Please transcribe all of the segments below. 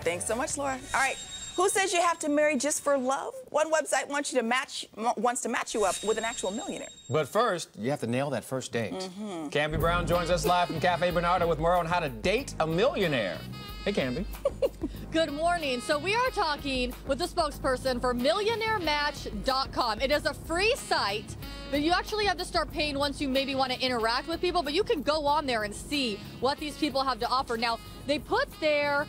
Thanks so much, Laura. All right. Who says you have to marry just for love? One website wants you to match wants to match you up with an actual millionaire. But first, you have to nail that first date. Mm-hmm. Cambi Brown joins us live from Cafe Bernardo with more on how to date a millionaire. Hey, Cambi. Good morning. So we are talking with the spokesperson for MillionaireMatch.com. It is a free site but you actually have to start paying once you maybe want to interact with people, but you can go on there and see what these people have to offer. Now, they put their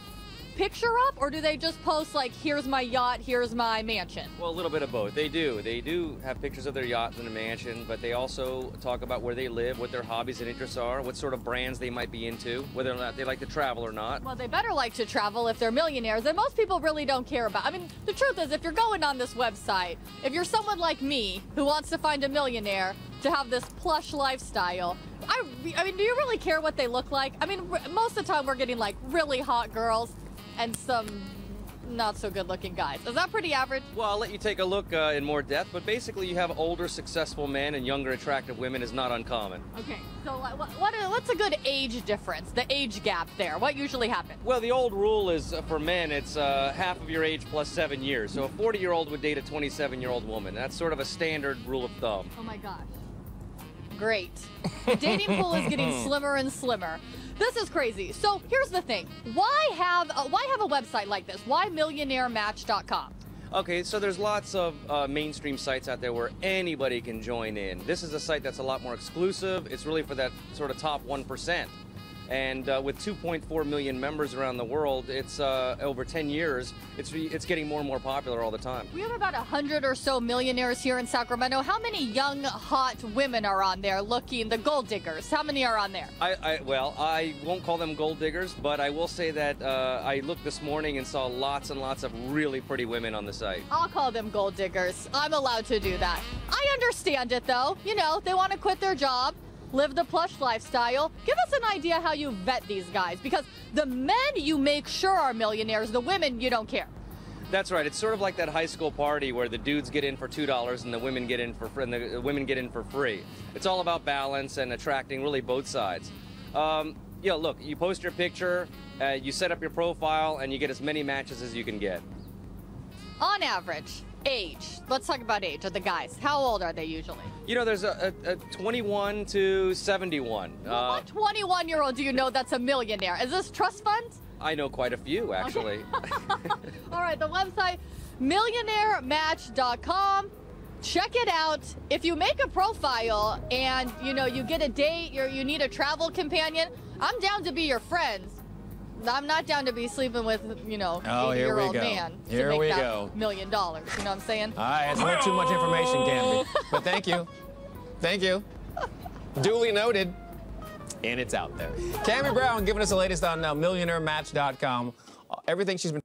picture up, or do they just post like, here's my yacht, here's my mansion? Well, a little bit of both. They do. They do have pictures of their yacht and their mansion, but they also talk about where they live, what their hobbies and interests are, what sort of brands they might be into, whether or not they like to travel or not. Well, they better like to travel if they're millionaires, and most people really don't care about. I mean, the truth is, if you're going on this website, if you're someone like me who wants to find a millionaire to have this plush lifestyle, I, I mean, do you really care what they look like? I mean, most of the time we're getting like really hot girls and some not so good looking guys. Is that pretty average? Well, I'll let you take a look uh, in more depth, but basically you have older successful men and younger attractive women is not uncommon. Okay, so what, what, what's a good age difference, the age gap there? What usually happens? Well, the old rule is uh, for men, it's uh, half of your age plus seven years. So a 40 year old would date a 27 year old woman. That's sort of a standard rule of thumb. Oh my gosh. Great. The dating pool is getting slimmer and slimmer. This is crazy. So here's the thing. Why have a, why have a website like this? Why millionairematch.com? Okay, so there's lots of uh, mainstream sites out there where anybody can join in. This is a site that's a lot more exclusive. It's really for that sort of top 1%. And uh, with 2.4 million members around the world, it's uh, over 10 years, it's, it's getting more and more popular all the time. We have about 100 or so millionaires here in Sacramento. How many young, hot women are on there looking, the gold diggers? How many are on there? I, I well, I won't call them gold diggers, but I will say that uh, I looked this morning and saw lots and lots of really pretty women on the site. I'll call them gold diggers. I'm allowed to do that. I understand it, though. You know, they want to quit their job live the plush lifestyle. Give us an idea how you vet these guys because the men you make sure are millionaires, the women you don't care. That's right. It's sort of like that high school party where the dudes get in for two dollars and the women get in for and the women get in for free. It's all about balance and attracting really both sides. Um, you know, look, you post your picture, uh, you set up your profile, and you get as many matches as you can get. On average, age. Let's talk about age of the guys. How old are they usually? You know, there's a, a, a 21 to 71. Well, uh, what 21 year old do you know that's a millionaire? Is this trust funds? I know quite a few, actually. Okay. All right, the website millionairematch.com. Check it out. If you make a profile and you know you get a date, you you need a travel companion, I'm down to be your friends. I'm not down to be sleeping with, you know, oh, 80 year old man here to make we that go. million dollars. You know what I'm saying? All right, it's not too much information, Cambi. But thank you. Thank you. Duly noted. And it's out there. Cambi Brown giving us the latest on uh, MillionaireMatch.com. Everything she's been